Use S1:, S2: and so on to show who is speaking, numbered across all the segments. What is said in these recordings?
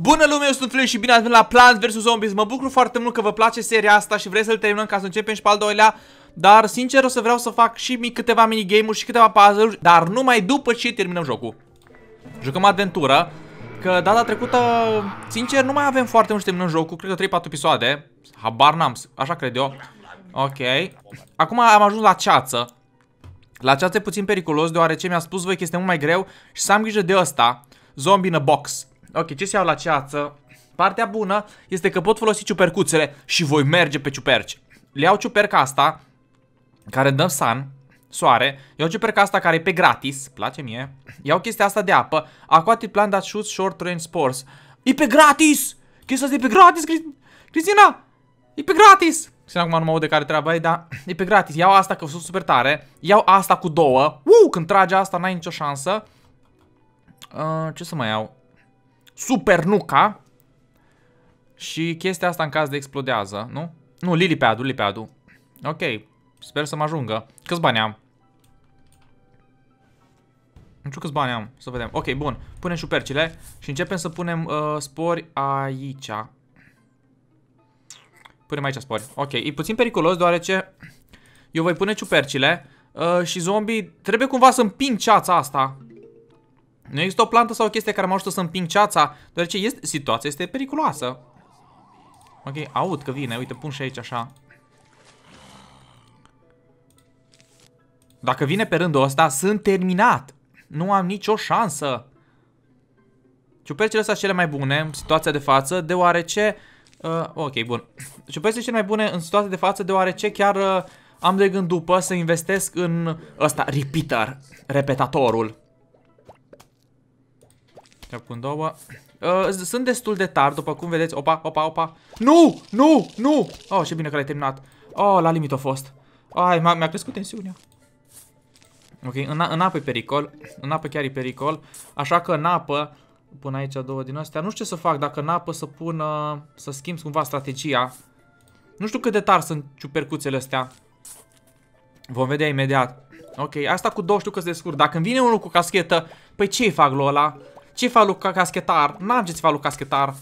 S1: Bună lume, eu sunt Flash și bine ați venit la Plants vs Zombies. Mă bucur foarte mult că vă place seria asta și vreți să-l terminăm ca să începem și pe al doilea. Dar sincer o să vreau să fac și mic câteva minigame-uri și câteva puzzle-uri, dar numai după ce terminăm jocul. Jucăm adventură, că data trecută, sincer, nu mai avem foarte mult să terminăm jocul, cred că 3-4 episoade. Habar n-am, așa cred eu. Ok. Acum am ajuns la ceață. La ceață e puțin periculos, deoarece mi-a spus voi că este mult mai greu și să am grijă de ăsta. Zombie in a box. Ok, ce se iau la ceață? Partea bună este că pot folosi ciupercuțele și voi merge pe ciuperci. Le iau ciuperca asta, care dă sun, soare. Iau ciuperca asta care e pe gratis, place mie. Iau chestia asta de apă. Aquatic plant that shoots short range spores. E pe gratis! Chestia asta e pe gratis, Cristina! E pe gratis! Cristina acum nu mă de care treaba e, dar e pe gratis. Iau asta că sunt super tare. Iau asta cu două. Uu, când trage asta n-ai nicio șansă. Uh, ce să mai iau? Super nuca. Și chestia asta în caz de explodează, nu? Nu, lily pad-ul, lily pad-ul. Ok, sper să mă ajungă. Câți bani am? Nu știu câți bani am, să vedem. Ok, bun. Punem șupercile și începem să punem uh, spori aici. Punem aici spori. Ok, e puțin periculos deoarece eu voi pune ciupercile uh, și zombie trebuie cumva să împing ceața asta. Nu există o plantă sau o chestie care mă ajută să împing ceața, deoarece este, situația este periculoasă. Ok, aud că vine, uite, pun și aici așa. Dacă vine pe rândul ăsta, sunt terminat. Nu am nicio șansă. Ciupercile sunt cele mai bune în situația de față, deoarece... Uh, ok, bun. Ciupercile cele mai bune în situația de față, deoarece chiar uh, am de gând după să investesc în ăsta, repeater, repetatorul. Trec pun două. Uh, sunt destul de tari, după cum vedeți. Opa, opa, opa. Nu! Nu! Nu! Oh, ce bine că l-ai terminat. Oh, la limit a fost. Ai, mi-a crescut tensiunea. Ok, în, în apă e pericol. În apă chiar e pericol. Așa că în apă, pun aici două din astea. Nu știu ce să fac, dacă în apă să pun, uh, să schimb cumva strategia. Nu știu cât de tari sunt ciupercuțele astea. Vom vedea imediat. Ok, asta cu două știu că se descurc. Dacă îmi vine unul cu caschetă, păi ce fac lui ăla? Ce fac lui caschetar? N-am ce să fac lui caschetar.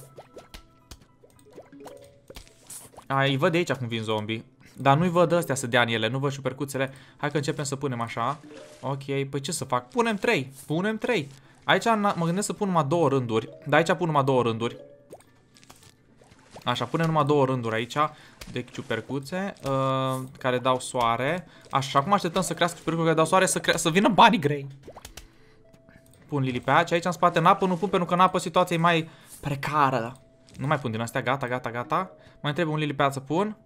S1: Ai, văd de aici cum vin zombie. Dar nu-i văd astea să dea în ele, nu văd șupercuțele. Hai că începem să punem așa. Ok, păi ce să fac? Punem 3. Punem 3. Aici mă gândesc să pun numai două rânduri. Dar aici pun numai două rânduri. Așa, punem numai două rânduri aici de ciupercuțe uh, care dau soare. Așa, acum așteptăm să crească ciupercuțele care dau soare să, să vină banii grei. Pun lili pe aici, aici în spate în apă, nu pun pentru că în apă situația e mai precară. Nu mai pun din astea, gata, gata, gata. Mai trebuie un lili pe să pun.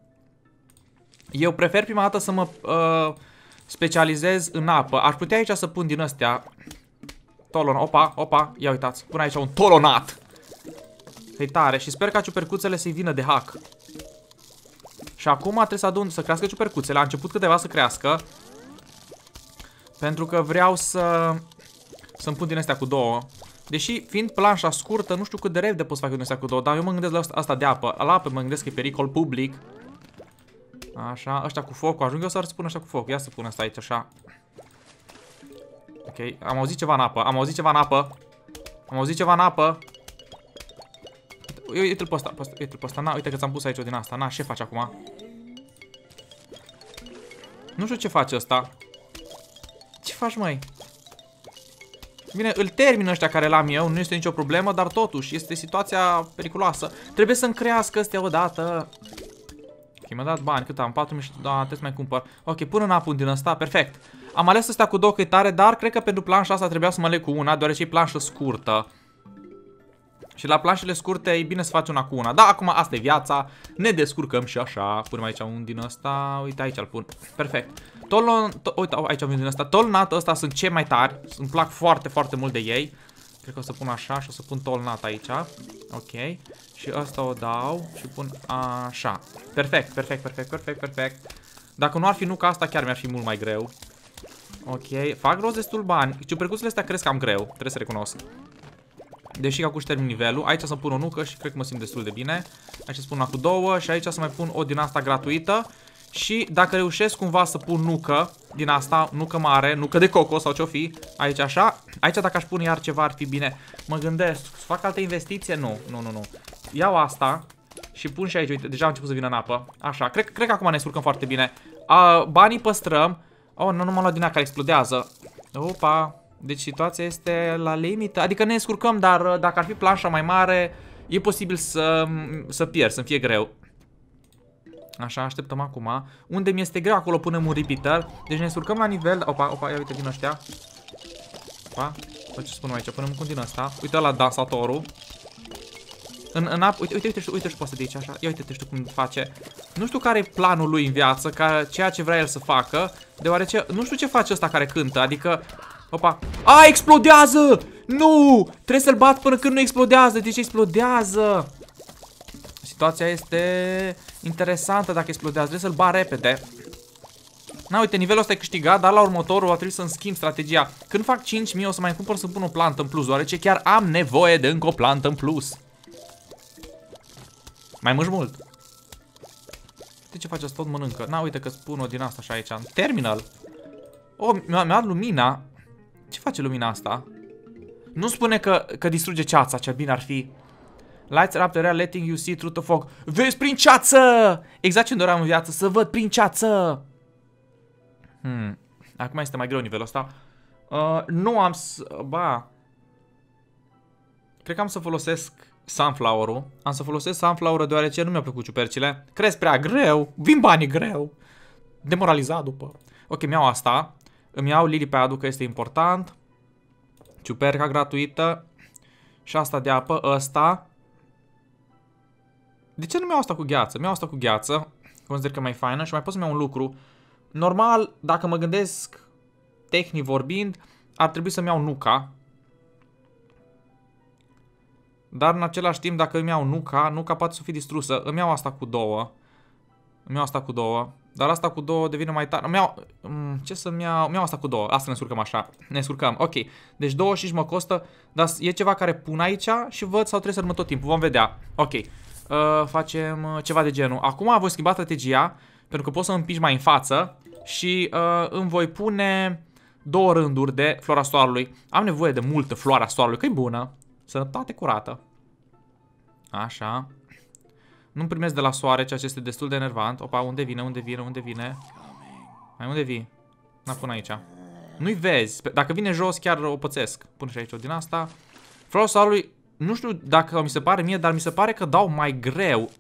S1: Eu prefer prima dată să mă uh, specializez în apă. Aș putea aici să pun din astea Tolon, opa, opa, ia uitați, pun aici un tolonat. E tare și sper ca ciupercuțele să-i vină de hack. Și acum trebuie să adun, să crească ciupercuțele. A început câteva să crească. Pentru că vreau să să-mi pun din astea cu două. Deși, fiind planșa scurtă, nu știu cât de repede pot să fac din astea cu două, dar eu mă gândesc la asta, asta de apă. La apă mă gândesc că e pericol public. Așa, ăștia cu foc, ajung eu să pun ăștia cu foc. Ia să pun asta aici, așa. Ok, am auzit ceva în apă, am auzit ceva în apă. Am auzit ceva în apă. Uite-l pe ăsta, uite-l pe ăsta, na, uite că ți-am pus aici o din asta, na, ce faci acum? Nu știu ce face ăsta. Ce faci, măi? Bine, îl termin ăștia care l-am eu, nu este nicio problemă, dar totuși este situația periculoasă. Trebuie să-mi crească astea odată. Ok, mi-a dat bani, cât am? 4000 și... Da, trebuie să mai cumpăr. Ok, pun în apă din ăsta, perfect. Am ales ăsta cu două tare, dar cred că pentru planșa asta trebuia să mă leg cu una, deoarece e planșă scurtă. Și la planșele scurte e bine să faci una cu una. Da, acum asta e viața. Ne descurcăm și așa. Punem aici un din ăsta. Uite, aici îl pun. Perfect. Tolon, to uite, aici am din ăsta. Tolnat ăsta sunt cei mai tari. Îmi plac foarte, foarte mult de ei. Cred că o să pun așa și o să pun tolnat aici. Ok. Și asta o dau și pun așa. Perfect, perfect, perfect, perfect, perfect. Dacă nu ar fi nuca asta, chiar mi-ar fi mult mai greu. Ok, fac rost destul bani. Ciupercuțele astea cresc cam greu, trebuie să recunosc. Deși acum termin nivelul. Aici să pun o nucă și cred că mă simt destul de bine. Aici să pun una cu două și aici să mai pun o din asta gratuită. Și dacă reușesc cumva să pun nucă din asta, nucă mare, nucă de coco sau ce-o fi, aici așa, aici dacă aș pune iar ceva ar fi bine. Mă gândesc, să fac alte investiție? Nu, nu, nu, nu. Iau asta și pun și aici, uite, deja am început să vină în apă. Așa, cred, cred că acum ne surcăm foarte bine. A, banii păstrăm. Oh, nu, nu m-am luat din aia care explodează. Opa, deci situația este la limită. Adică ne scurcăm, dar uh, dacă ar fi planșa mai mare, e posibil să, să pierd, să fie greu. Așa, așteptăm acum. Unde mi este greu, acolo punem un repeater. Deci ne surcăm la nivel... Opa, opa, ia uite din ăștia. Opa, ce spun aici? Punem un din ăsta. Uite la dansatorul. În, în ap uite, uite, uite, uite, uite și poate să de aici așa. Ia uite, știu cum face. Nu știu care e planul lui în viață, ca ceea ce vrea el să facă, deoarece nu știu ce face ăsta care cântă, adică Opa. A, explodează! Nu! Trebuie să-l bat până când nu explodează. Deci explodează. Situația este interesantă dacă explodează. Trebuie să-l bat repede. Na, uite, nivelul ăsta e câștigat, dar la următorul va trebui să-mi schimb strategia. Când fac 5000 o să mai cumpăr să pun o plantă în plus, deoarece chiar am nevoie de încă o plantă în plus. Mai mânci mult. De ce faci asta? Tot mănâncă. Na, uite că spun o din asta așa aici. Terminal. Oh, mi-a dat lumina. Ce face lumina asta? Nu spune că, că distruge ceața, ce bine ar fi. Lights are up the real, letting you see through the fog. Vezi prin ceață! Exact ce doream în viață, să văd prin ceață! Hmm. Acum este mai greu nivelul ăsta. Uh, nu am să... Ba... Cred că am să folosesc sunflower-ul. Am să folosesc sunflower deoarece nu mi-a plăcut ciupercile. Crezi prea greu, vin banii greu. Demoralizat după. Ok, mi-au asta. Îmi iau lily pad că este important. Ciuperca gratuită. Și asta de apă, ăsta. De ce nu mi-au asta cu gheață? Mi-au asta cu gheață. Consider că mai faină și mai pot să-mi iau un lucru. Normal, dacă mă gândesc tehnic vorbind, ar trebui să-mi iau nuca. Dar în același timp, dacă îmi iau nuca, nuca poate să fie distrusă. Îmi iau asta cu două. Îmi iau asta cu două. Dar asta cu două devine mai tare. Mi-au... Mm, ce să-mi iau? Mi-au asta cu două. Asta ne surcăm așa. Ne surcăm. Ok. Deci două și mă costă. Dar e ceva care pun aici și văd sau trebuie să rămân tot timpul. Vom vedea. Ok. Uh, facem uh, ceva de genul. Acum voi schimba strategia. Pentru că pot să împingi mai în față. Și uh, îmi voi pune două rânduri de flora soarelui. Am nevoie de multă floarea soarelui, că e bună. Sănătate curată. Așa. Nu primesc de la soare, ceea ce este destul de enervant. Opa, unde vine, unde vine, unde vine? Mai unde vii? Na, pun aici. Nu-i vezi. Dacă vine jos, chiar o pățesc. Pun și aici o din asta. Floarea soarelui, nu știu dacă mi se pare mie, dar mi se pare că dau mai greu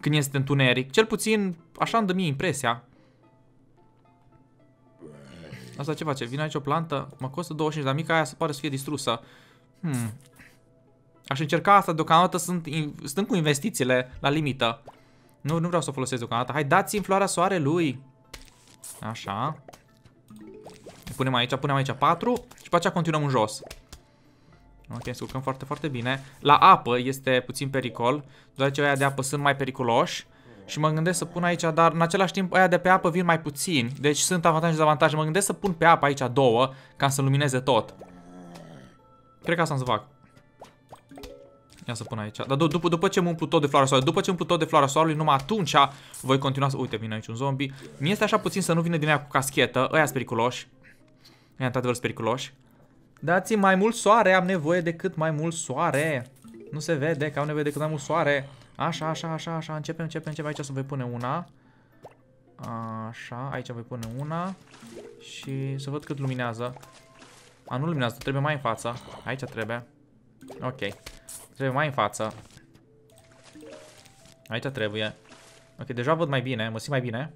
S1: când este întuneric. Cel puțin, așa îmi dă mie impresia. Asta ce face? Vine aici o plantă, mă costă 25, dar mica aia se pare să fie distrusă. Hmm. Aș încerca asta deocamdată, sunt, stând cu investițiile la limită. Nu, nu vreau să o folosesc deocamdată. Hai, dați-mi floarea soarelui. Așa. Punem aici, punem aici 4 și pe aceea continuăm în jos. Ok, surcăm foarte, foarte bine. La apă este puțin pericol, deoarece aia de apă sunt mai periculoși. Și mă gândesc să pun aici, dar în același timp aia de pe apă vin mai puțini. Deci sunt avantaje și dezavantaje. Mă gândesc să pun pe apă aici două, ca să lumineze tot. Cred că asta am să fac. Ia să pun aici. Dar după, după ce mă umplu tot de floarea soarelui, după ce umplu tot de floarea soarelui, numai atunci voi continua să... Uite, vine aici un zombie. Mie este așa puțin să nu vină din aia cu caschetă. Ăia sunt periculoși. Ăia într-adevăr sunt periculoși. Dați mai mult soare, am nevoie de cât mai mult soare. Nu se vede că am nevoie de cât mai mult soare. Așa, așa, așa, așa, începem, începem, începem. Aici să voi pune una. Așa, aici voi pune una. Și să văd cât luminează. A, nu luminează, trebuie mai în față. Aici trebuie. Ok. Trebuie mai în față. Aici trebuie. Ok, deja văd mai bine, mă simt mai bine.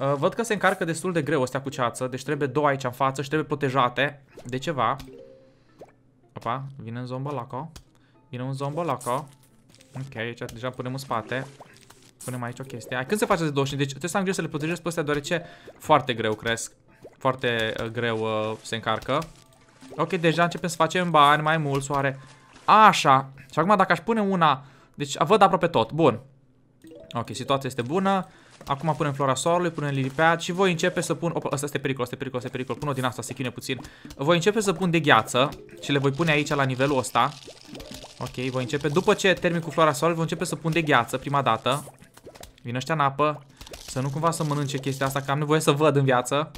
S1: Uh, văd că se încarcă destul de greu astea cu ceață, deci trebuie două aici în față și trebuie protejate de ceva. Opa, vine un zombolaco. Vine un zombolaco. Ok, aici deja punem în spate. Punem aici o chestie. Hai, când se face de 25? Deci trebuie să am grijă să le protejez pe astea, deoarece foarte greu cresc. Foarte uh, greu uh, se încarcă. Ok, deja începem să facem bani mai mult, soare. Așa. Și acum dacă aș pune una... Deci văd aproape tot. Bun. Ok, situația este bună. Acum punem flora soarelui, punem lily pad și voi începe să pun... Opa, ăsta este pericol, este pericol, este pericol. Pun-o din asta, se chine puțin. Voi începe să pun de gheață și le voi pune aici la nivelul ăsta. Ok, voi începe. După ce termin cu flora soarelui, voi începe să pun de gheață prima dată. Vin ăștia în apă. Să nu cumva să mănânce chestia asta, că am nevoie să văd în viață.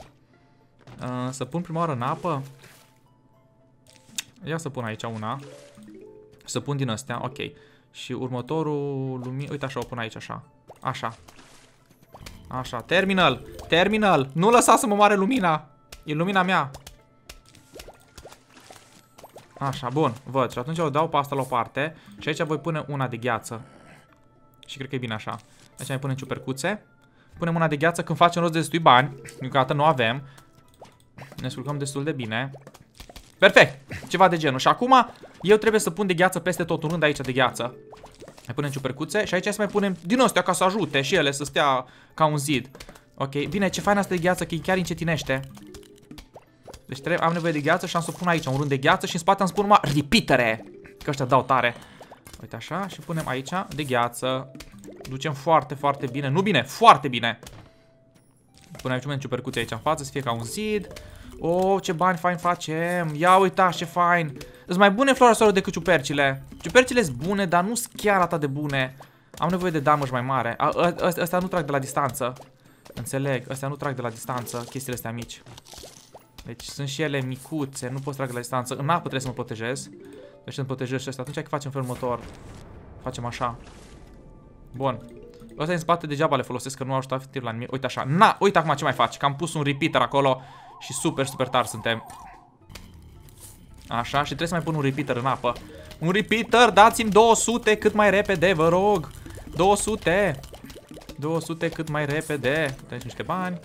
S1: Uh, să pun prima oară în apă. Ia să pun aici una. Să pun din astea, ok. Și următorul lumină, uite așa o pun aici, așa. Așa. Așa, terminal, terminal. Nu lăsa să mă moare lumina. E lumina mea. Așa, bun, văd. Și atunci o dau pe asta la o parte. Și aici voi pune una de gheață. Și cred că e bine așa. Aici mai punem ciupercuțe. Punem una de gheață când facem rost de destui bani. Încă nu avem. Ne scurcăm destul de bine. Perfect! Ceva de genul. Și acum eu trebuie să pun de gheață peste tot un rând aici de gheață. Mai punem ciupercuțe și aici să mai punem din astea ca să ajute și ele să stea ca un zid. Ok, bine, ce fain asta de gheață, că chiar încetinește. Deci trebuie, am nevoie de gheață și am să pun aici un rând de gheață și în spate am să pun numai repeatere. Că ăștia dau tare. Uite așa și punem aici de gheață. Ducem foarte, foarte bine. Nu bine, foarte bine. Punem aici un ciupercuțe aici în față să fie ca un zid. Oh, ce bani fain facem. Ia uitați ce fain. Sunt mai bune flora decât ciupercile. Ciupercile sunt bune, dar nu sunt chiar atât de bune. Am nevoie de damage mai mare. Astea nu trag de la distanță. Înțeleg, astea nu trag de la distanță, chestiile astea mici. Deci sunt și ele micuțe, nu pot trag de la distanță. În apă trebuie să mă protejez. Deci să mă protejez și asta. Atunci că facem felul următor. Facem așa. Bun. Ăsta în spate degeaba le folosesc, că nu au ajutat tir la nimic. Uite așa. Na, uite acum ce mai faci. Că am pus un repeater acolo și super, super tari suntem. Așa, și trebuie să mai pun un repeater în apă. Un repeater, dați-mi 200 cât mai repede, vă rog. 200. 200 cât mai repede. Deci niște bani.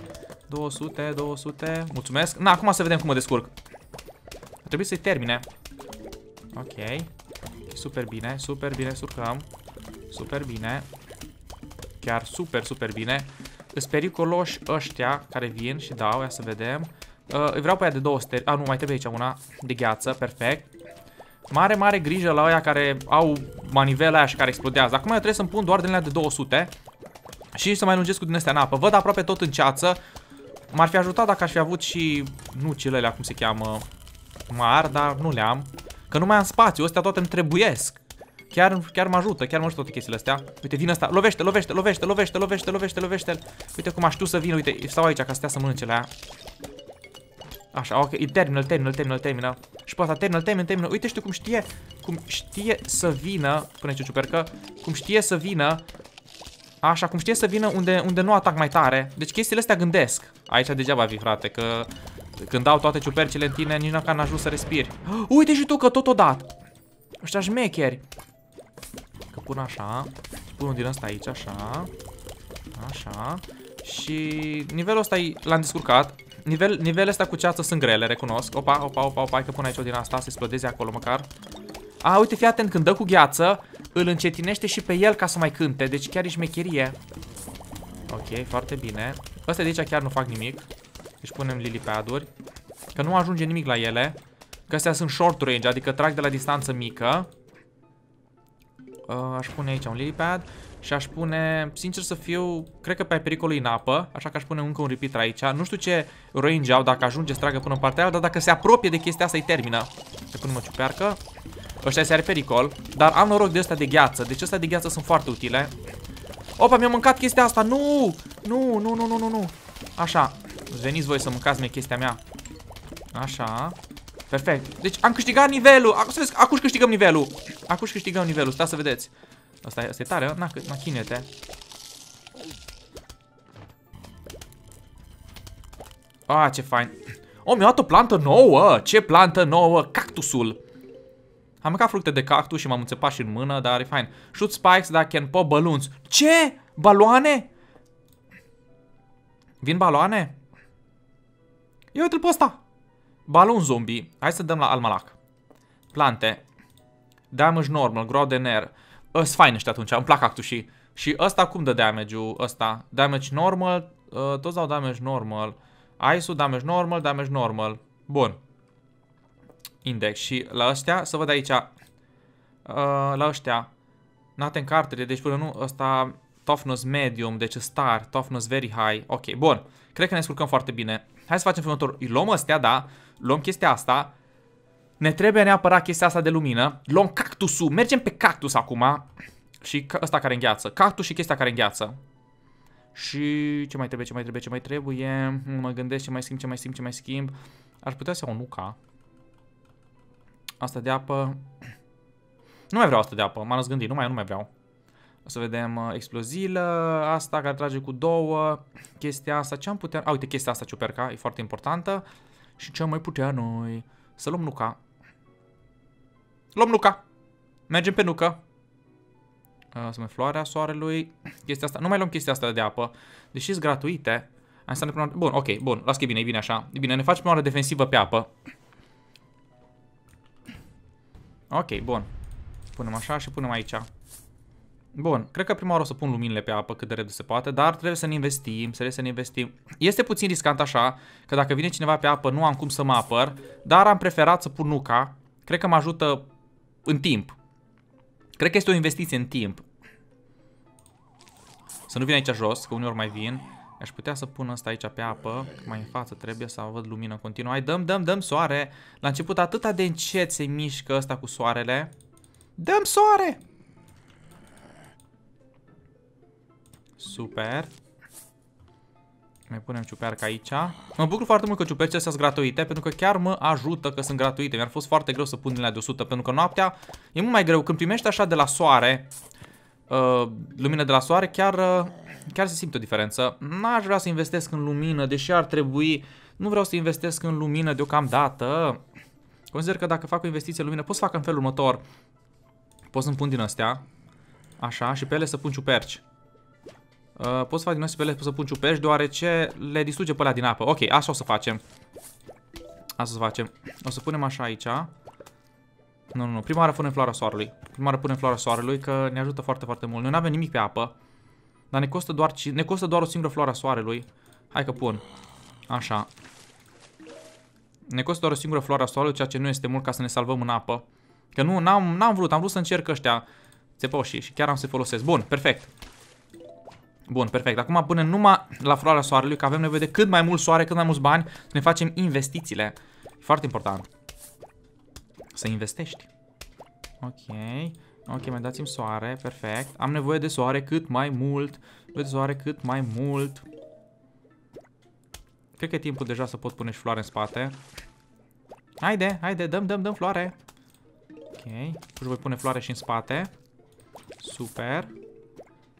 S1: 200, 200. Mulțumesc. Na, acum să vedem cum mă descurc. Trebuie să-i termine. Ok. Super bine, super bine surcăm. Super bine. Chiar super, super bine. Îs pericoloși ăștia care vin și dau, ia să vedem. Uh, vreau pe aia de 200. A, nu, mai trebuie aici una de gheață, perfect. Mare, mare grijă la aia care au manivele aia și care explodează. Acum eu trebuie să-mi pun doar din de 200 și să mai lungesc cu din astea în apă. Văd aproape tot în ceață. M-ar fi ajutat dacă aș fi avut și nucile alea, cum se cheamă, mari, dar nu le-am. Că nu mai am spațiu, astea toate îmi trebuiesc. Chiar, chiar mă ajută, chiar mă ajută toate chestiile astea. Uite, vine asta, lovește, lovește, lovește, lovește, lovește, lovește, lovește. Uite cum aș știu să vin, uite, stau aici ca să stea să mănânce la aia. Așa, ok, termină, termină, termină, termină. Și pe asta termină, termină, termină. Uite, știu cum știe, cum știe să vină, pune ce ciupercă, cum știe să vină, așa, cum știe să vină unde, unde nu atac mai tare. Deci chestiile astea gândesc. Aici degeaba vii, frate, că când dau toate ciupercile în tine, nici n-am ajuns să respiri. Uite și tu că tot o dat. Ăștia șmecheri. Că pun așa, pun din asta aici, așa, așa. Și nivelul ăsta l-am descurcat. Nivel, nivelele astea cu ceață sunt grele, recunosc. Opa, opa, opa, opa, hai că pun aici o din asta, să explodeze acolo măcar. A, uite, fii atent, când dă cu gheață, îl încetinește și pe el ca să mai cânte, deci chiar e șmecherie. Ok, foarte bine. Astea de aici chiar nu fac nimic. Deci punem lily pad-uri. Că nu ajunge nimic la ele. Că astea sunt short range, adică trag de la distanță mică. Uh, aș pune aici un lily pad. Și aș pune, sincer să fiu, cred că pe pericolul în apă, așa că aș pune încă un repeater aici. Nu știu ce range au, dacă ajunge să tragă până în partea aia, dar dacă se apropie de chestia asta, îi termină. Se punem o ciupercă. Ăștia se are pericol, dar am noroc de ăsta de gheață, deci ăsta de gheață sunt foarte utile. Opa, mi-a mâncat chestia asta, nu! Nu, nu, nu, nu, nu, nu. Așa, veniți voi să mâncați mie chestia mea. Așa. Perfect. Deci am câștigat nivelul. Acum câștigăm nivelul. Acum câștigăm nivelul. Stați să vedeți. Asta, asta e tare, na, na chinete. Ah, ce fain. Oh, mi-a dat o plantă nouă. Ce plantă nouă? Cactusul. Am mâncat fructe de cactus și m-am înțepat și în mână, dar e fain. Shoot spikes that can pop balloons. Ce? Baloane? Vin baloane? Ia uite-l pe ăsta. Balon zombie. Hai să dăm la almalac. Plante. Damage normal, grow de ner. Sunt fain ăștia atunci, îmi plac cactusii. Și ăsta cum dă damage-ul ăsta? Damage normal, uh, toți dau damage normal. Ice-ul, damage normal, damage normal. Bun. Index. Și la ăștia, să văd aici, uh, la ăștia, not în cartere, deci până nu, ăsta toughness medium, deci star, toughness very high. Ok, bun. Cred că ne scurcăm foarte bine. Hai să facem următorul. Luăm astea, da, luăm chestia asta, ne trebuie neapărat chestia asta de lumină. Luăm cactusul. Mergem pe cactus acum. Și ăsta care îngheață. Cactus și chestia care îngheață. Și ce mai trebuie, ce mai trebuie, ce mai trebuie? Mă gândesc ce mai schimb, ce mai schimb, ce mai schimb. Aș putea să iau o nuca. Asta de apă. Nu mai vreau asta de apă, m-am răzgândit, nu mai, nu mai vreau. O să vedem uh, explozilă, asta care trage cu două, chestia asta, ce am putea... A, uite, chestia asta, ciuperca, e foarte importantă. Și ce am mai putea noi? Să luăm nuca. Luăm nuca. Mergem pe nucă. Uh, să mai floarea soarelui. Chestia asta. Nu mai luăm chestia asta de apă. Deși sunt gratuite. Înseamnă prima... Bun, ok, bun. Las că e bine, e bine așa. E bine, ne facem prima oară defensivă pe apă. Ok, bun. Punem așa și punem aici. Bun, cred că prima oară o să pun luminile pe apă cât de repede se poate, dar trebuie să ne investim, trebuie să ne investim. Este puțin riscant așa, că dacă vine cineva pe apă nu am cum să mă apăr, dar am preferat să pun nuca. Cred că mă ajută în timp. Cred că este o investiție în timp. Să nu vin aici jos, că uneori mai vin. Aș putea să pun asta aici pe apă, mai în față trebuie să văd lumină continuă. Hai, dăm, dăm, dăm soare. La început atât de încet se mișcă ăsta cu soarele. Dăm soare! Super. Mai punem ciuperca aici. Mă bucur foarte mult că ciupercile sunt gratuite, pentru că chiar mă ajută că sunt gratuite. Mi-ar fost foarte greu să pun din de 100, pentru că noaptea e mult mai greu. Când primești așa de la soare, uh, lumină de la soare, chiar, uh, chiar se simte o diferență. N-aș vrea să investesc în lumină, deși ar trebui. Nu vreau să investesc în lumină deocamdată. Consider că dacă fac o investiție în lumină, pot să fac în felul următor. Pot să-mi pun din astea. Așa, și pe ele să pun ciuperci. Uh, pot să fac din astea pe ele să pun ciuperci, deoarece le distruge pe alea din apă. Ok, așa o să facem. Asta o să facem. O să punem așa aici. Nu, nu, nu. Prima oară punem floarea soarelui. Prima oară punem floarea soarelui, că ne ajută foarte, foarte mult. Noi nu avem nimic pe apă. Dar ne costă doar, ne costă doar o singură floare soarelui. Hai că pun. Așa. Ne costă doar o singură floare soarelui, ceea ce nu este mult ca să ne salvăm în apă. Că nu, n-am vrut, am vrut să încerc ăștia țepoșii și chiar am să folosesc. Bun, perfect. Bun, perfect. Acum punem numai la floarea soarelui, că avem nevoie de cât mai mult soare, cât mai mulți bani, să ne facem investițiile. Foarte important. Să investești. Ok. Ok, mai dați-mi soare, perfect. Am nevoie de soare cât mai mult. Nevoie de soare cât mai mult. Cred că e timpul deja să pot pune și floare în spate. Haide, haide, dăm, dăm, dăm floare. Ok. Și voi pune floare și în spate. Super.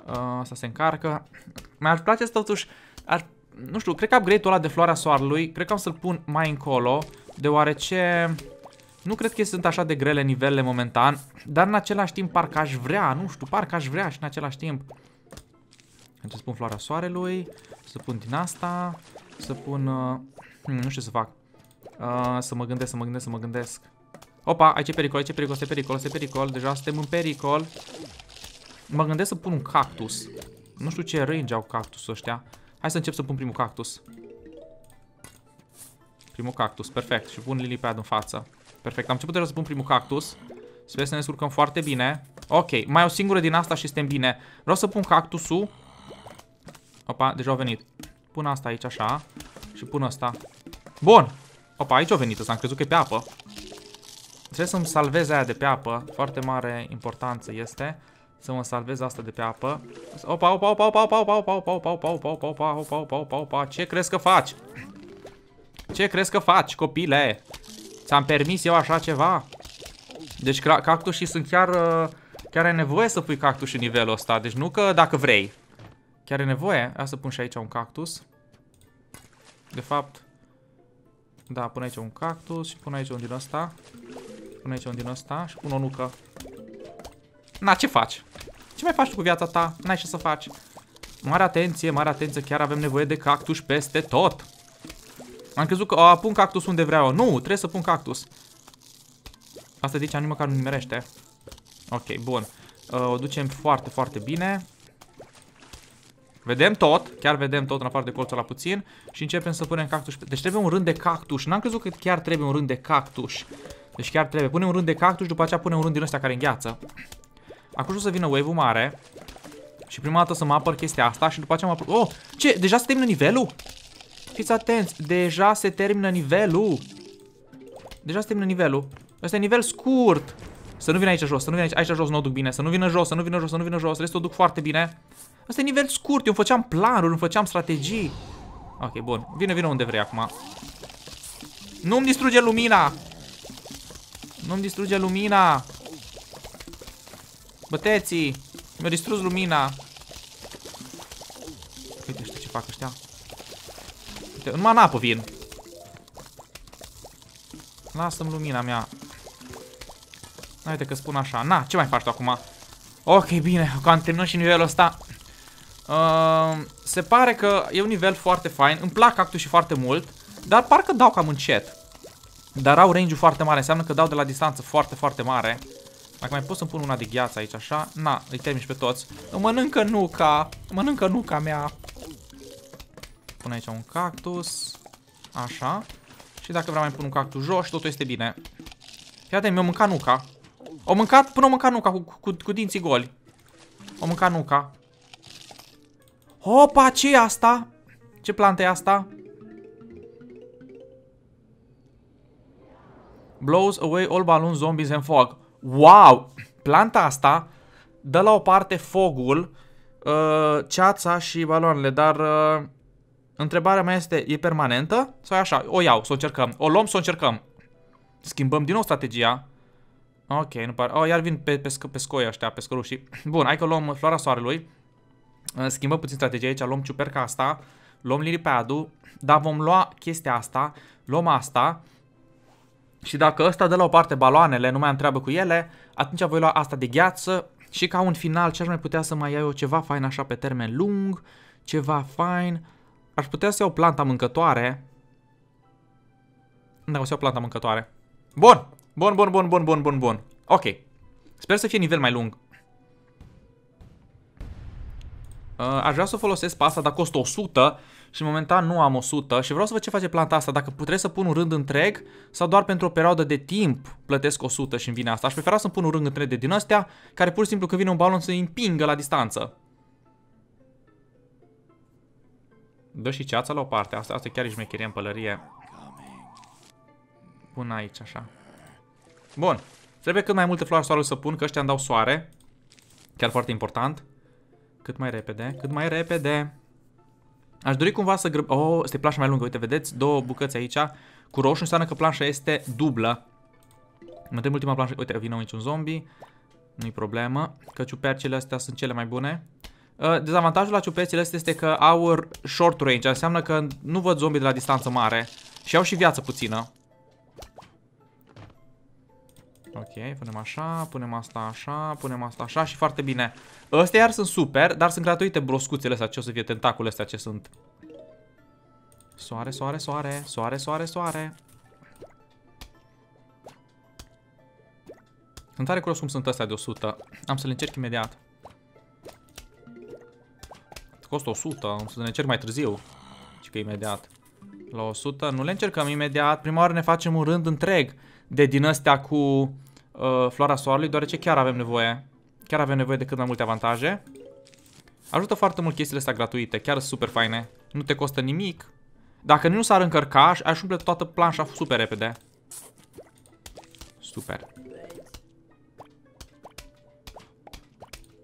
S1: Uh, asta se încarcă. Mi-ar place totuși... Ar, nu știu, cred că upgrade-ul ăla de floarea soarelui, cred că am să-l pun mai încolo, deoarece... Nu cred că sunt așa de grele nivelele momentan, dar în același timp parcă aș vrea, nu știu, parcă aș vrea și în același timp. Să pun floarea soarelui, să pun din asta, să pun... Uh, nu știu ce să fac. Uh, să mă gândesc, să mă gândesc, să mă gândesc. Opa, aici e pericol, aici e pericol, este pericol, este pericol, deja suntem în pericol. Mă gândesc să pun un cactus. Nu știu ce range au cactusul ăștia. Hai să încep să pun primul cactus. Primul cactus, perfect. Și pun lily pad în față. Perfect, am început deja să pun primul cactus. Sper să ne surcăm foarte bine. Ok, mai o singură din asta și suntem bine. Vreau să pun cactusul. Opa, deja au venit. Pun asta aici așa. Și pun asta. Bun. Opa, aici au venit ăsta, am crezut că e pe apă. Trebuie să-mi salvez aia de pe apă. Foarte mare importanță este. Să mă salvez asta de pe apă. Opa, opa, opa, opa, opa, opa, opa, opa, opa, opa, opa, opa, opa, opa, opa, opa, opa, Ce crezi că faci? Ce crezi că faci, copile? Ți-am permis eu așa ceva? Deci cactusii sunt chiar... Chiar ai nevoie să pui cactus în nivelul ăsta. Deci nu că dacă vrei. Chiar e nevoie. Ia să pun și aici un cactus. De fapt... Da, pun aici un cactus și pun aici un din ăsta. Pun aici un din ăsta și pun o nucă. Na, ce faci? Ce mai faci tu cu viața ta? N-ai ce să faci. Mare atenție, mare atenție, chiar avem nevoie de cactus peste tot. Am crezut că a, pun cactus unde vreau. Nu, trebuie să pun cactus. Asta de aici nici măcar nu nimerește. Ok, bun. Uh, o ducem foarte, foarte bine. Vedem tot, chiar vedem tot în afară de colțul la puțin și începem să punem cactus. Deci trebuie un rând de cactus. N-am crezut că chiar trebuie un rând de cactus. Deci chiar trebuie. Punem un rând de cactus, după aceea punem un rând din ăsta care îngheață. Acum o să vină wave-ul mare. Și prima dată să mă apăr chestia asta și după aceea mă apăr... Oh, ce? Deja se termină nivelul? Fiți atenți, deja se termină nivelul. Deja se termină nivelul. Ăsta e nivel scurt. Să nu vină aici jos, să nu vină aici, aici jos nu o duc bine, să nu vină jos, să nu vină jos, să nu vină jos, restul o duc foarte bine. Asta e nivel scurt, eu îmi făceam planuri, îmi făceam strategii. Ok, bun. Vine, vine unde vrei acum. Nu-mi distruge lumina! Nu-mi distruge lumina! Băteții! Mi-a distrus lumina! Uite, știu ce fac ăștia. Uite, numai în apă vin. Lasă-mi lumina mea. Uite că spun așa. Na, ce mai faci tu acum? Ok, bine, că am terminat și nivelul ăsta. Uh, se pare că e un nivel foarte fain. Îmi plac cactus și foarte mult. Dar parcă dau cam încet. Dar au range-ul foarte mare. Înseamnă că dau de la distanță foarte, foarte mare. Dacă mai pot să-mi pun una de gheață aici, așa. Na, îi termin pe toți. Îmi mănâncă nuca. Mănâncă nuca mea. Pun aici un cactus. Așa. Și dacă vreau mai pun un cactus jos, totul este bine. Iată, mi-a mâncat nuca. O mâncat până o mâncat nuca cu, cu, cu dinții goli. O mâncat nuca. Opa, ce e asta? Ce plantă e asta? Blows away all balloons, zombies and fog. Wow! Planta asta dă la o parte fogul, uh, ceața și baloanele, dar uh, întrebarea mea este, e permanentă? Sau e așa? O iau, să o încercăm. O luăm, să o încercăm. Schimbăm din nou strategia. Ok, nu pare. Oh, iar vin pe, pe, pe scoi ăștia, pe scărușii. Bun, hai că luăm floarea soarelui. Uh, schimbăm puțin strategia aici, luăm ciuperca asta, luăm liripad-ul, dar vom lua chestia asta, luăm asta și dacă ăsta dă la o parte baloanele, nu mai am treabă cu ele, atunci voi lua asta de gheață și ca un final ce aș mai putea să mai iau eu ceva fain așa pe termen lung, ceva fain, aș putea să iau planta mâncătoare. Da, o să iau planta mâncătoare. Bun, bun, bun, bun, bun, bun, bun, bun. Ok. Sper să fie nivel mai lung. Uh, aș vrea să folosesc pe asta, dar costă 100 și momentan nu am 100 și vreau să văd ce face planta asta, dacă puteți să pun un rând întreg sau doar pentru o perioadă de timp plătesc 100 și îmi vine asta. Aș prefera să pun un rând întreg de din astea, care pur și simplu când vine un balon să îi împingă la distanță. Dă și ceața la o parte, asta, asta chiar e șmecherie în pălărie. Pun aici, așa. Bun. Trebuie cât mai multe floare soare să pun, că ăștia îmi dau soare. Chiar foarte important. Cât mai repede, cât mai repede. Aș dori cumva să grăb... Oh, este planșa mai lungă, uite, vedeți? Două bucăți aici. Cu roșu înseamnă că planșa este dublă. Mă tem ultima planșă. Uite, vine aici un zombie. Nu-i problemă. Că ciupercile astea sunt cele mai bune. Uh, dezavantajul la ciupercile astea este că au short range. Înseamnă că nu văd zombie de la distanță mare. Și au și viață puțină. Ok, punem așa, punem asta așa, punem asta așa și foarte bine. Ăstea iar sunt super, dar sunt gratuite broscuțele astea, ce o să fie tentaculele astea ce sunt. Soare, soare, soare, soare, soare, soare. Sunt tare curios cum sunt astea de 100. Am să le încerc imediat. Costă 100, am să le încerc mai târziu. Și că imediat. La 100 nu le încercăm imediat, prima oară ne facem un rând întreg de din astea cu uh, floarea soarelui, deoarece chiar avem nevoie. Chiar avem nevoie de cât mai multe avantaje. Ajută foarte mult chestiile astea gratuite, chiar super faine. Nu te costă nimic. Dacă nu s-ar încărca, aș umple toată planșa super repede. Super.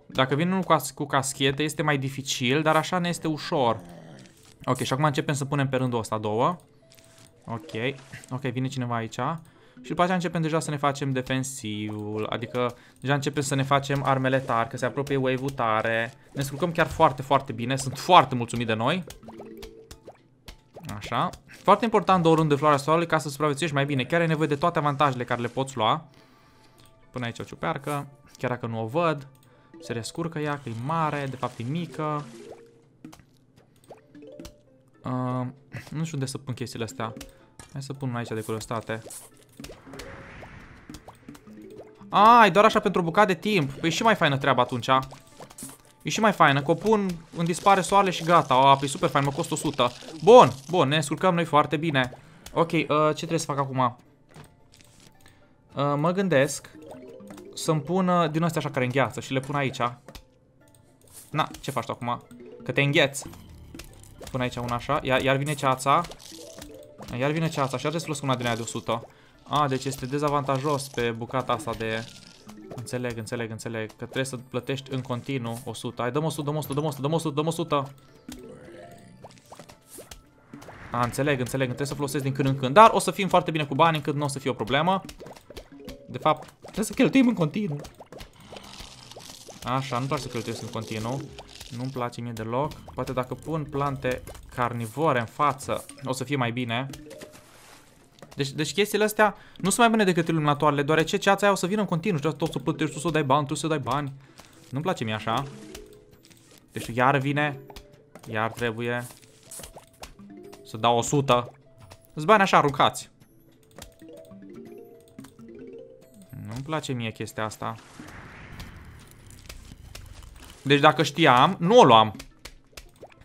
S1: Dacă vin unul cu, cu caschete, este mai dificil, dar așa ne este ușor. Ok, și acum începem să punem pe rândul ăsta două. Ok. Ok, vine cineva aici. Și după aceea începem deja să ne facem defensivul, adică deja începem să ne facem armele tari, că se apropie wave-ul tare. Ne scurcăm chiar foarte, foarte bine, sunt foarte mulțumit de noi. Așa. Foarte important două rând de floarea soarelui ca să supraviețuiești mai bine. Chiar ai nevoie de toate avantajele care le poți lua. Până aici o ciupercă, chiar dacă nu o văd. Se rescurcă ea, că e mare, de fapt e mică. Uh, nu știu unde să pun chestiile astea. Hai să pun aici de curiozitate. A, e doar așa pentru o bucată de timp. Păi și mai faină treaba atunci. E și mai faină, că o pun, îmi dispare soarele și gata. A, păi super fain, mă costă 100. Bun, bun, ne scurcăm noi foarte bine. Ok, uh, ce trebuie să fac acum? Uh, mă gândesc să-mi pun uh, din astea așa care îngheață și le pun aici. Na, ce faci tu acum? Că te îngheți. Pun aici una așa, iar, iar vine ceața. Iar vine ceața și ar să una din aia de 100. A, deci este dezavantajos pe bucata asta de Înțeleg, înțeleg, înțeleg. Că trebuie să plătești în continuu 100. Hai, dăm 100, dăm 100, dăm 100, dăm 100, dăm 100. A, înțeleg, înțeleg, trebuie să folosesc din când în când. Dar o să fim foarte bine cu bani încât nu o să fie o problemă. De fapt, trebuie să cheltuim în continuu. Așa, nu doar să cheltuiesc în continuu. Nu-mi place mie deloc. Poate dacă pun plante carnivore în față, o să fie mai bine. Deci, deci chestiile astea nu sunt mai bune decât iluminatoarele, deoarece ceața aia o să vină în continuu și tot să plătești, tu să dai bani, tu să dai bani. Nu-mi place mie așa. Deci iar vine, iar trebuie să dau 100. Îți bani așa aruncați. Nu-mi place mie chestia asta. Deci dacă știam, nu o luam.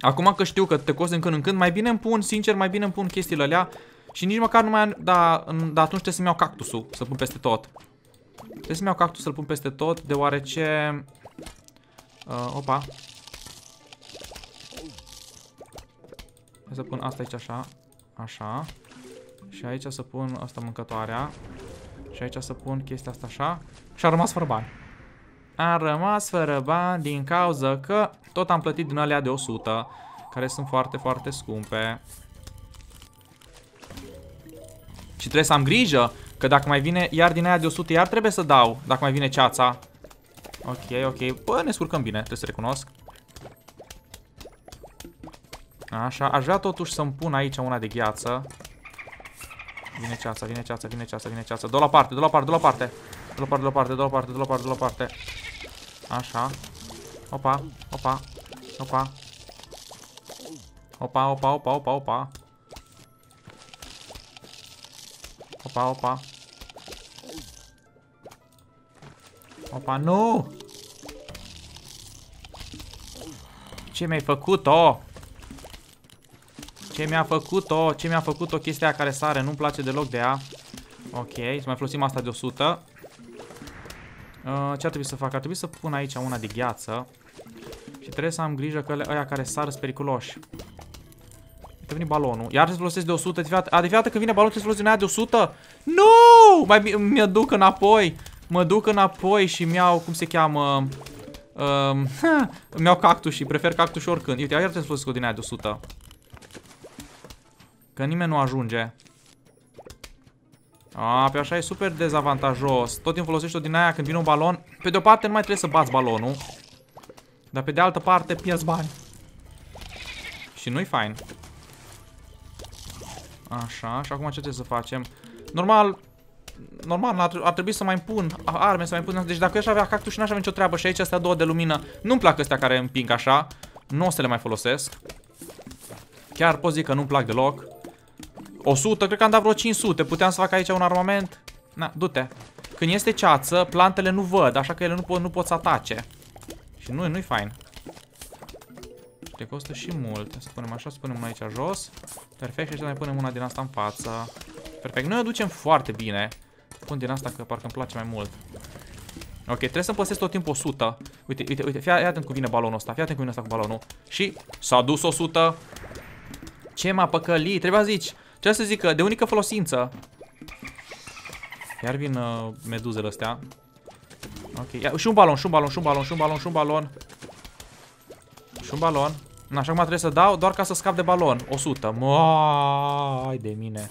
S1: Acum că știu că te cost din când în când, mai bine îmi pun, sincer, mai bine îmi pun chestiile alea și nici măcar nu mai am, da, da atunci trebuie să-mi iau cactusul, să-l pun peste tot. Trebuie să-mi iau cactus să-l pun peste tot, deoarece... Uh, opa. Hai să pun asta aici așa. Așa. Și aici să pun asta mâncătoarea. Și aici să pun chestia asta așa. Și a rămas fără bani. Am rămas fără bani din cauza că tot am plătit din alea de 100, care sunt foarte, foarte scumpe. Și trebuie să am grijă, că dacă mai vine iar din aia de 100, iar trebuie să dau, dacă mai vine ceața. Ok, ok. Bă, ne scurcăm bine, trebuie să recunosc. Așa, aș vrea totuși să-mi pun aici una de gheață. Vine ceața, vine ceața, vine ceața, vine ceața. Dă la parte, dă la parte, dă la parte. Dă la parte, dă la parte, dă la parte, dă la parte, dă la parte. Așa. Opa, opa, opa. Opa, opa, opa, opa, opa. Opa, opa. Opa, nu! Ce mi-ai făcut-o? Ce mi-a făcut-o? Ce mi-a făcut-o chestia care sare? Nu-mi place deloc de ea. Ok, să mai folosim asta de 100. Uh, ce ar trebui să fac? Ar trebui să pun aici una de gheață. Și trebuie să am grijă că ăia care sar sunt periculoși. Uite, vine balonul. Iar să folosesc de 100. De fiată, a, de fiată când vine balonul trebuie să folosesc de 100. Nu! Mai mi duc înapoi. Mă duc înapoi și mi-au, cum se cheamă... Um, mi-au cactus și prefer cactus oricând. Uite, iar trebuie să folosesc o din aia de 100. Că nimeni nu ajunge. A, pe așa e super dezavantajos. Tot timpul folosești-o din aia când vine un balon. Pe de o parte nu mai trebuie să bați balonul. Dar pe de altă parte pierzi bani. Și nu-i fain. Așa, și acum ce trebuie să facem? Normal, normal, ar, ar trebui să mai pun arme, să mai pun... Deci dacă eu aș avea cactus și n-aș avea nicio treabă și aici astea două de lumină, nu-mi plac astea care împing așa. Nu o să le mai folosesc. Chiar pot zic că nu-mi plac deloc. 100, cred că am dat vreo 500. Puteam să fac aici un armament. Na, du-te. Când este ceață, plantele nu văd, așa că ele nu pot, nu pot să atace. Și nu, nu-i fain. Te costă și mult. Să punem așa, să punem una aici jos. Perfect, și să mai punem una din asta în față. Perfect, noi o ducem foarte bine. Pun din asta că parcă îmi place mai mult. Ok, trebuie să-mi păstrez tot timpul 100. Uite, uite, uite, fii atent cum vine balonul ăsta, fii atent cum vine ăsta cu balonul. Și s-a dus 100. Ce m-a păcălit? Trebuia să zici, ce să zic că de unică folosință. Iar vin uh, meduzele astea. Ok, Ia, și un balon, și un balon, și un balon, și un balon, și un balon. Și un balon. Na, așa acum trebuie să dau doar ca să scap de balon. 100. Mai de mine.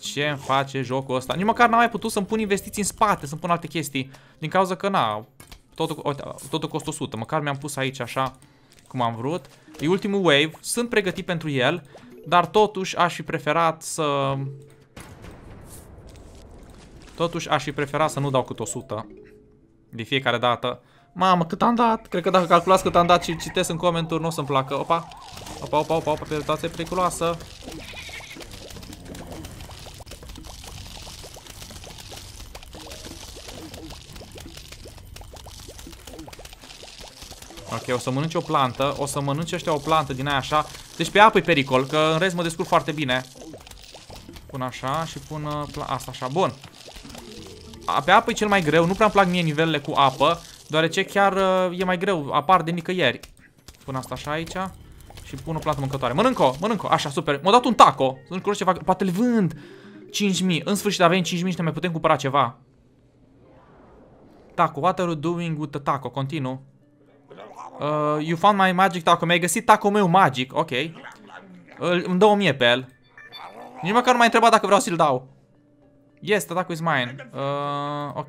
S1: Ce îmi face jocul ăsta? Nici măcar n-am mai putut să-mi pun investiții în spate, să-mi pun alte chestii. Din cauza că, na, totul, totul costă 100. Măcar mi-am pus aici așa cum am vrut. E ultimul wave. Sunt pregătit pentru el. Dar totuși aș fi preferat să... Totuși aș fi preferat să nu dau cât 100 de fiecare dată. Mamă, cât am dat? Cred că dacă calculați cât am dat și citesc în comentarii, nu o să-mi placă. Opa, opa, opa, opa, opa, pe periculoasă. Ok, o să mănânce o plantă, o să mănânce ăștia o plantă din aia așa. Deci pe apă e pericol, că în rest mă descurc foarte bine. Pun așa și pun uh, asta așa, bun. A, pe apă e cel mai greu, nu prea îmi plac mie nivelele cu apă, deoarece chiar uh, e mai greu, apar de nicăieri. Pun asta așa aici și pun o plantă mâncătoare. Mănânc-o, mănânc-o, așa, super. M-a dat un taco, nu știu ce fac, poate le vând. 5.000, în sfârșit avem 5.000 și ne mai putem cumpăra ceva. Taco, what are you doing with the taco? Continu. Uh, you found my magic taco. Mi-ai găsit taco meu magic. Ok. Uh, îmi dă o mie pe el. Nici măcar nu m-ai întrebat dacă vreau să-l dau. Yes, the taco is mine. Uh, ok.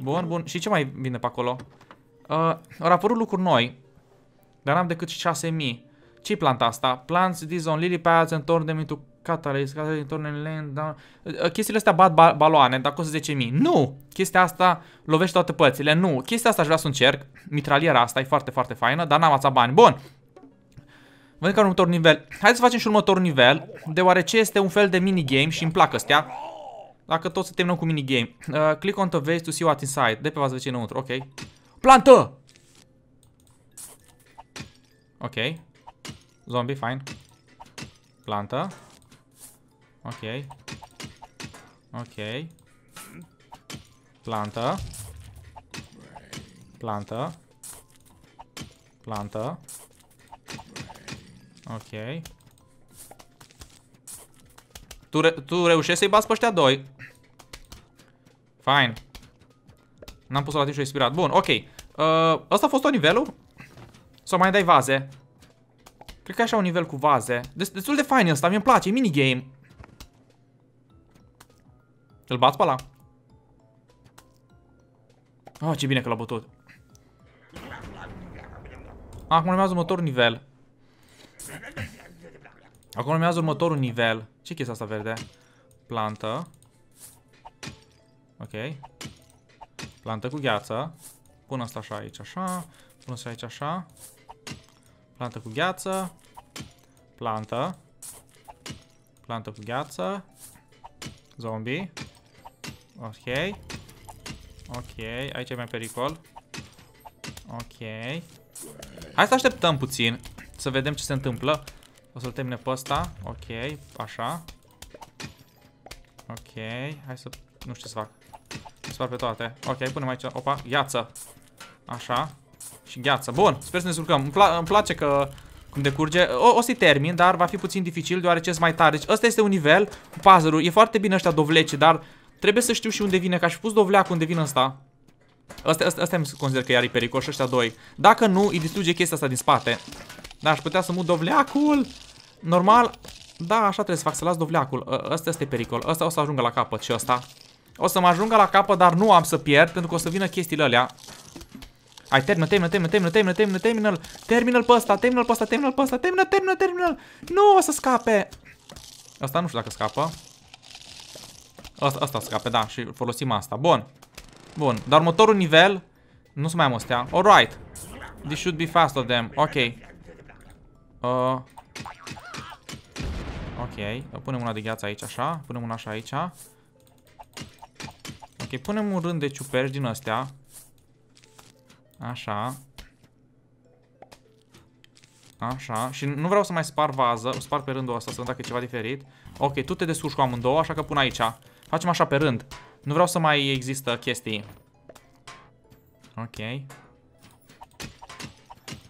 S1: Bun, bun. Și ce mai vine pe acolo? Uh, au apărut lucruri noi. Dar n-am decât 6000. Ce-i planta asta? Plants these on lily pads and turn them into catalyst, catalyst turn in land, down. Uh, chestiile astea bat ba baloane, dar costă 10.000. Nu! Chestia asta lovește toate părțile. Nu! Chestia asta aș vrea să încerc. Mitraliera asta e foarte, foarte faină, dar n-am ața bani. Bun! Vedem ca următorul nivel. Hai să facem și următorul nivel, deoarece este un fel de minigame și îmi plac astea. Dacă tot să terminăm cu minigame. Uh, click on the vase to see what inside. De pe vază ce înăuntru, ok. Plantă! Ok. Zombie, fine. Plantă. Ok. Ok. Plantă. Plantă. Plantă. Ok. Tu, re tu reușești să-i bați pe ăștia doi. Fine. N-am pus la timp și expirat. Bun, ok. Uh, ăsta a fost tot nivelul? Sau mai dai vaze? Cred că e așa un nivel cu vaze. Destul de fain ăsta, mi-e place, e minigame. Îl bați pe ăla? Oh, ce bine că l-a bătut. Acum urmează următorul nivel. Acum urmează următorul nivel. Ce chestia asta verde? Plantă. Ok. Plantă cu gheață. Pun asta așa aici, așa. Pun asta aici, așa. Plantă cu gheață. Plantă. Plantă cu gheață. Zombie. Ok. Ok, aici e mai pericol. Ok. Hai să așteptăm puțin. Să vedem ce se întâmplă. O să-l termine pe ăsta. Ok, așa. Ok, hai să... Nu știu ce să fac. Să fac pe toate. Ok, punem aici. Opa, gheață. Așa. Și gheață. Bun, sper să ne surcăm. Îmi, pla îmi place că cum decurge. O, o să-i termin, dar va fi puțin dificil deoarece sunt mai tare. Deci ăsta este un nivel cu puzzle-uri. E foarte bine ăștia dovlece, dar trebuie să știu și unde vine. Ca și pus dovleacul unde vine ăsta. Asta, asta, asta îmi consider că iar e pericol și ăștia doi. Dacă nu, îi distruge chestia asta din spate. Da, aș putea să mut dovleacul. Normal, da, așa trebuie să fac, să las dovleacul. Ăsta este pericol. Ăsta o să ajungă la capăt și ăsta. O să mă ajungă la capăt, dar nu am să pierd, pentru că o să vină chestiile alea. Hai, termină, termină, termină, termină, termină, termină, termină termină pe ăsta, termină pe ăsta, termină pe ăsta, termină, termină, termină Nu o să scape. Asta nu știu dacă scapă. Asta, asta scape, da, și folosim asta. Bun. Bun, dar următorul nivel nu se mai am astea. Alright. This should be fast of them. Ok. Uh. Ok, punem una de gheață aici, așa. Punem una așa aici. Ok, punem un rând de ciuperci din astea. Așa. Așa. Și nu vreau să mai spar vază. Spar pe rândul ăsta să văd dacă e ceva diferit. Ok, tu te descurci cu amândouă, așa că pun aici. Facem așa pe rând. Nu vreau să mai există chestii. Ok.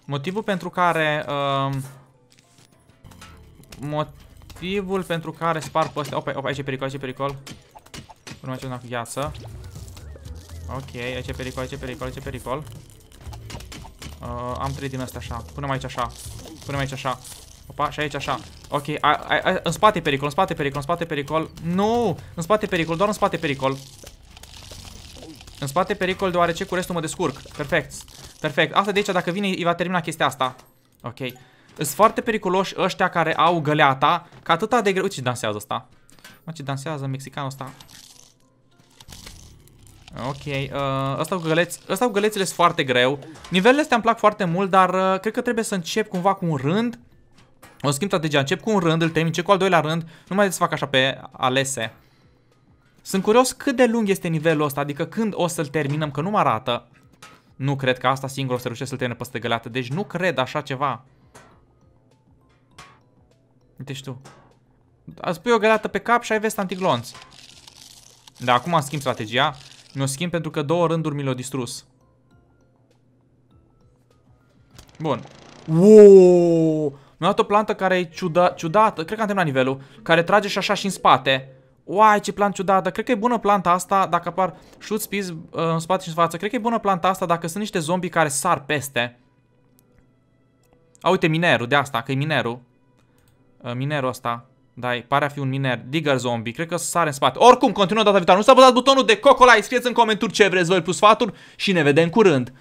S1: Motivul pentru care... Uh, motivul pentru care spar pe ăstea... Opa, opa, aici e pericol, aici e pericol. Punem aici una cu gheață. Ok, aici e pericol, aici e pericol, aici e pericol. Uh, am trei din astea așa. Punem aici așa. Punem aici așa. Opa, și aici așa. Ok, a, a, a, în spate pericol, în spate pericol, în spate pericol. Nu! În spate pericol, doar în spate pericol. În spate pericol deoarece cu restul mă descurc. Perfect. Perfect. Asta de aici, dacă vine, îi va termina chestia asta. Ok. Sunt foarte periculoși ăștia care au găleata, că atâta de greu... Uite ce dansează ăsta. Mă, ce dansează mexicanul ăsta. Ok, uh, ăsta, cu găleți, ăsta cu gălețile sunt foarte greu. Nivelele astea îmi plac foarte mult, dar uh, cred că trebuie să încep cumva cu un rând. O schimb strategia, încep cu un rând, îl termin, încep cu al doilea rând. Nu mai să fac așa pe alese. Sunt curios cât de lung este nivelul ăsta, adică când o să-l terminăm, că nu mă arată. Nu cred că asta singur o să reușesc să-l termin pe găleată, deci nu cred așa ceva. Deci tu. Îți pui o găleată pe cap și ai vest antiglonț. Da, acum am schimb strategia. Mi-o schimb pentru că două rânduri mi le-au distrus. Bun. Wow! Mi-a dat o plantă care e ciuda, ciudată. Cred că am terminat nivelul. Care trage și așa și în spate. Uai, ce plan ciudat, dar cred că e bună planta asta dacă apar shoot speeds uh, în spate și în față. Cred că e bună planta asta dacă sunt niște zombi care sar peste. A, uite minerul de asta, că e minerul. Uh, minerul ăsta. Da, pare a fi un miner. Digger zombie. Cred că sare în spate. Oricum, continuă data viitoare. Nu s-a apăsat butonul de cocolai. Scrieți în comentarii ce vreți voi plus sfaturi și ne vedem curând.